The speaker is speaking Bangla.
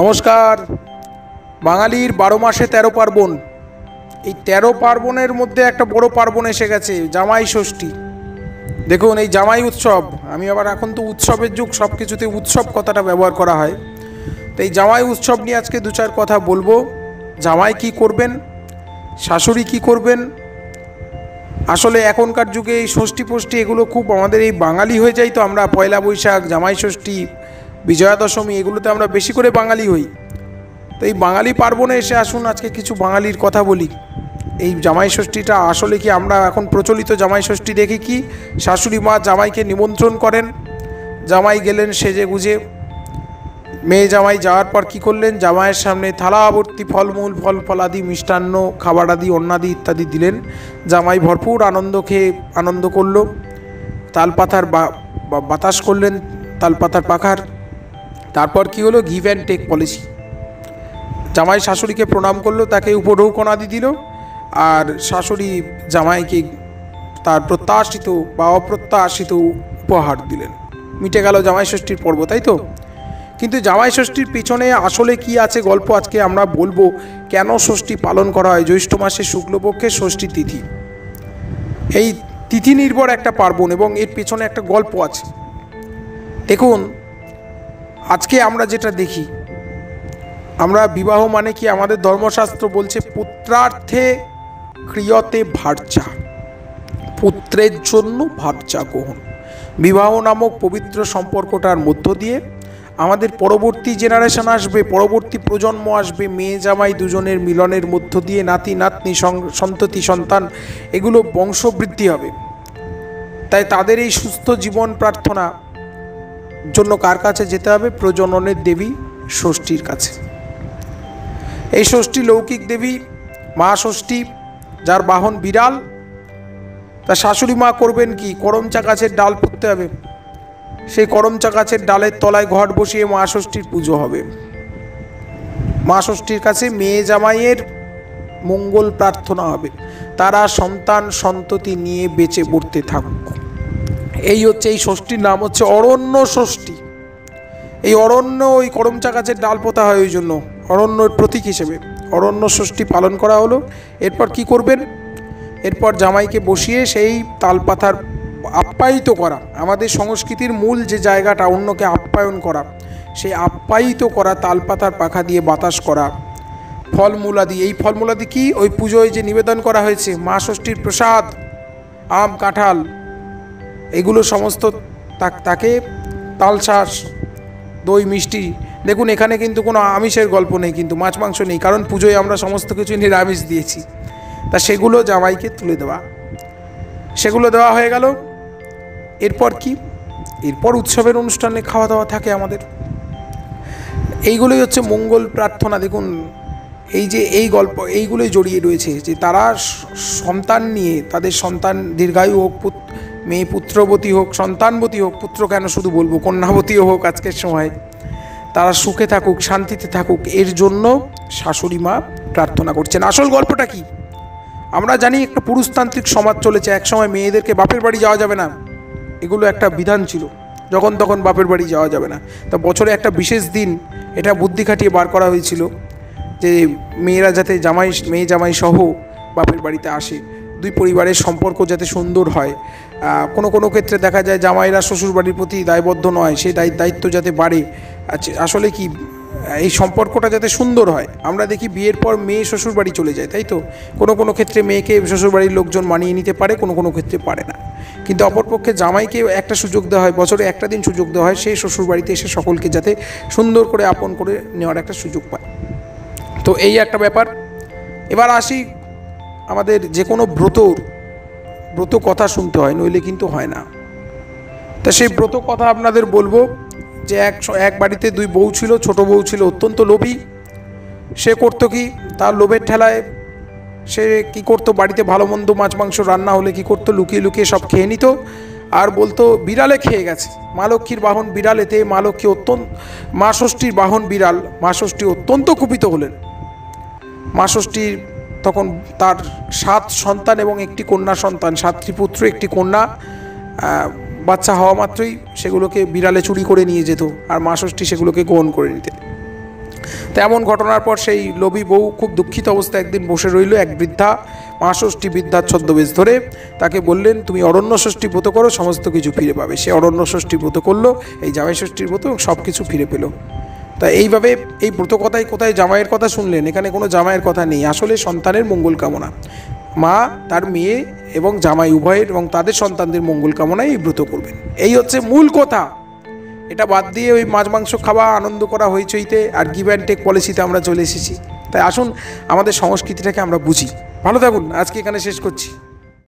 নমস্কার। বাঙালির বারো মাসে তেরো পার্বণ। এই তেরো পার্বণের মধ্যে একটা বড় পার্বণ এসে গেছে, জামাই ষষ্ঠী। দেখুন, এই জামাই উৎসব, আমি আবার এখন তো উৎসবের যুগ সব কিছুতে উৎসব কথাটা ব্যবহার করা হয়। তো এই জামাই উৎসব নিয়ে আজকে দু চার কথা বলব। জামাই কি করবেন? শাশুড়ি কি করবেন? আসলে এখনকার যুগে এই ষষ্ঠী পোষ্ঠী এগুলো খুব আমাদের এই বাঙালি হয়ে যায় তো আমরা, পয়লা বৈশাখ, জামাই ষষ্ঠী বিজয়া দশমী এগুলোতে আমরা বেশি করে বাঙালি হই। তো এই বাঙালি পার্বণে এসে আসুন, আজকে কিছু বাঙালির কথা বলি। এই জামাই ষষ্ঠীটা আসলে কি আমরা এখন প্রচলিত জামাই ষষ্ঠী দেখি কি? শাশুড়ি মা জামাইকে নিমন্ত্রণ করেন। জামাই গেলেন সেজে গুজে। মেয়ে জামাই যাওয়ার পর কি করলেন? জামাইয়ের সামনে থালাভর্তি ফলমূল, ফল ফলাদি, মিষ্টান্ন, খাবার আদি অন্যাদি ইত্যাদি দিলেন। জামাই ভরপুর আনন্দ খেয়ে আনন্দ করল। তালপাতার বাতাস করলেন তালপাতার পাখার। তারপর কি হলো? গিভ অ্যান্ড টেক পলিসি জামাই শাশুড়িকে প্রণাম করল, তাকে উপঢৌকনাদি দিল, আর শাশুড়ি জামাইকে তার প্রত্যাশিত বা অপ্রত্যাশিত উপহার দিলেন। মিটে গেল জামাই ষষ্ঠীর পর্ব, তাই তো? কিন্তু জামাই ষষ্ঠীর পিছনে আসলে কি আছে গল্প আজকে আমরা বলব, কেন ষষ্ঠী পালন করা হয়? জ্যৈষ্ঠ মাসে শুক্লপক্ষের ষষ্ঠী তিথি। এই তিথি নির্ভর একটা পার্বণ এবং এর পেছনে একটা গল্প আছে। দেখুন আজকে আমরা যেটা দেখি, আমরা বিবাহ মানে কি আমাদের ধর্মশাস্ত্র বলছে, পুত্রার্থে ক্রিয়তে ভার্চা, পুত্রের জন্য ভার্চা গ্রহণ। বিবাহ নামক পবিত্র সম্পর্কটার মধ্য দিয়ে আমাদের পরবর্তী জেনারেশন আসবে, পরবর্তী প্রজন্ম আসবে, মেয়ে জামাই দুজনের মিলনের মধ্য দিয়ে নাতি, নাতনি সন্ততি, সন্তান, এগুলো বংশবৃদ্ধি হবে। তাই তাদের এই সুস্থ জীবন প্রার্থনা জন্য কার কাছে যেতে হবে? প্রজননের দেবী ষষ্ঠীর কাছে। এই ষষ্ঠী লৌকিক দেবী, মা ষষ্ঠী, যার বাহন বিড়াল তা শাশুড়ি মা করবেন কি? করমচা গাছের ডাল পুঁততে হবে। সেই করমচা গাছের ডালের তলায় ঘট বসিয়ে মা ষষ্ঠীর পুজো হবে। মা ষষ্ঠীর কাছে মেয়ে জামাইয়ের মঙ্গল প্রার্থনা হবে। তারা সন্তান সন্ততি নিয়ে বেঁচে পড়তে থাকুক। এই হচ্ছে এই ষষ্ঠীর নাম হচ্ছে অরণ্য ষষ্ঠী। এই অরণ্য ওই করমচা গাছের ডাল পোতা হয় ওই জন্য, অরণ্যর প্রতীক হিসেবে। অরণ্য ষষ্ঠী পালন করা হলো। এরপর কি করবেন? এরপর জামাইকে বসিয়ে সেই তালপাতার আপ্যায়িত করা। আমাদের সংস্কৃতির মূল যে জায়গাটা, অন্যকে আপ্যায়ন করা, সেই আপ্যায়িত করা তালপাতার পাখা দিয়ে বাতাস করা। ফলমূলাদি, এই ফলমূলাদি কি? ওই পুজোয় যে নিবেদন করা হয়েছে, মা ষষ্ঠীর প্রসাদ, আম, কাঁঠাল এগুলো সমস্ত তাকে তালশাঁস, দই, মিষ্টি, দেখুন এখানে কিন্তু কোনো আমিষের গল্প নেই, কিন্তু মাছ, মাংস নেই, কারণ পুজোয় আমরা সমস্ত কিছু নিরামিষ দিয়েছি। তা সেগুলো জামাইকে তুলে দেওয়া। সেগুলো দেওয়া হয়ে গেল। এরপর কি? এরপর উৎসবের অনুষ্ঠানে খাওয়া দাওয়া থাকে আমাদের। এইগুলোই হচ্ছে মঙ্গল প্রার্থনা, দেখুন। এই যে এই গল্প, এইগুলোই জড়িয়ে রয়েছে যে তারা সন্তান নিয়ে, তাদের সন্তান দীর্ঘায়ু হোক মেয়ে পুত্রবতী হোক, সন্তানবতী হোক, পুত্র কেন শুধু বলব? কন্যাবতীও হোক আজকের সময়। তারা সুখে থাকুক, শান্তিতে থাকুক, এর জন্য শাশুড়ি মা প্রার্থনা করছেন। আসল গল্পটা কি? আমরা জানি একটা পুরুষতান্ত্রিক সমাজ চলেছে, একসময় মেয়েদেরকে বাপের বাড়ি যাওয়া যাবে না। এগুলো একটা বিধান ছিল। যখন তখন বাপের বাড়ি যাওয়া যাবে না। তা বছরে একটা বিশেষ দিন এটা বুদ্ধি খাটিয়ে বার করা হয়েছিল যে মেয়েরা যাতে জামাই, মেয়ে জামাই সহ বাপের বাড়িতে আসে। দুই পরিবারের সম্পর্ক যাতে সুন্দর হয়। কোনো কোনো ক্ষেত্রে দেখা যায় জামাইরা শ্বশুরবাড়ির প্রতি দায়বদ্ধ নয় সেই দায়িত্ব দায়িত্ব যাতে বাড়ে। আচ্ছা, আসলে কি এই সম্পর্কটা যাতে সুন্দর হয়? আমরা দেখি বিয়ের পর মেয়ে শ্বশুরবাড়ি চলে যায় তাই তো? কোনো কোনো ক্ষেত্রে মেয়েকে শ্বশুরবাড়ির লোকজন মানিয়ে নিতে পারে কোনো কোনো ক্ষেত্রে পারে না। কিন্তু অপরপক্ষে জামাইকে একটা সুযোগ দেওয়া হয় বছরে একটা দিন সুযোগ দেওয়া হয় সেই শ্বশুরবাড়িতে এসে সকলকে যাতে সুন্দর করে আপন করে নেওয়ার একটা সুযোগ পায়। তো এই একটা ব্যাপার। এবার আসি আমাদের যে কোনো ব্রতর, ব্রত কথা শুনতে হয়, নইলে কিন্তু হয় না। তা সেই ব্রত কথা আপনাদের বলব যে এক এক বাড়িতে দুই বউ ছিল, ছোট বউ ছিল, অত্যন্ত লোভী। সে করতো কি? তার লোভের ঠেলায় সে কি করতো? বাড়িতে ভালো মন্দ মাছ, মাংস রান্না হলে কি করতো? লুকিয়ে লুকিয়ে সব খেয়ে নিত। আর বলতো, বিড়ালে খেয়ে গেছে। মা লক্ষ্মীর বাহন বিড়ালেতে, মা লক্ষ্মী অত্যন্ত, মা ষষ্ঠীর বাহন বিড়াল, মা ষষ্ঠী অত্যন্ত কুপিত হলেন। মা ষষ্ঠীর তখন তার সাত সন্তান এবং একটি কন্যা সন্তান সাতটি পুত্র একটি কন্যা বাচ্চা হওয়া মাত্রই সেগুলোকে বিড়ালে চুরি করে নিয়ে যেত আর মা ষষ্ঠী সেগুলোকে গ্রহণ করে নিতেন। তো এমন ঘটনার পর সেই লোভী বউ খুব দুঃখিত অবস্থায় একদিন বসে রইল এক বৃদ্ধা মা ষষ্ঠী বৃদ্ধার ছদ্মবেশ ধরে। তাকে বললেন, তুমি অরণ্য ষষ্ঠী ব্রত করো, সমস্ত কিছু ফিরে পাবে। সে অরণ্য ষষ্ঠী ব্রত করল, এই জামাই ষষ্ঠীর ব্রত সব কিছু ফিরে পেল। তা এইভাবে এই ব্রত কথায় কোথায় জামাইয়ের কথা শুনলেন? এখানে কোনো জামাইয়ের কথা নেই। আসলে সন্তানের মঙ্গল কামনা। মা, তার মেয়ে এবং জামাই উভয়ের এবং তাদের সন্তানদের মঙ্গল কামনায় এই ব্রত করবেন। এই হচ্ছে মূল কথা। এটা বাদ দিয়ে ওই মাছ, মাংস খাওয়া, আনন্দ করা, হইচইতে আর গিভ অ্যান্ড টেক পলিসিতে আমরা চলে এসেছি। তাই আসুন, আমাদের সংস্কৃতিটাকে আমরা বুঝি। ভালো থাকুন। আজকে এখানে শেষ করছি।